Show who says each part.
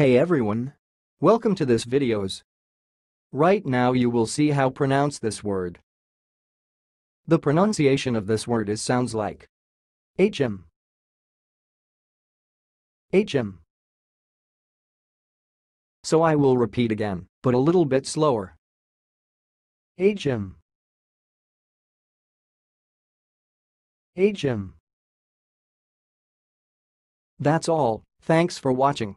Speaker 1: Hey everyone! Welcome to this videos. Right now you will see how pronounce this word. The pronunciation of this word is sounds like HM HM So I will repeat again, but a little bit slower. HM HM That's all, thanks for watching.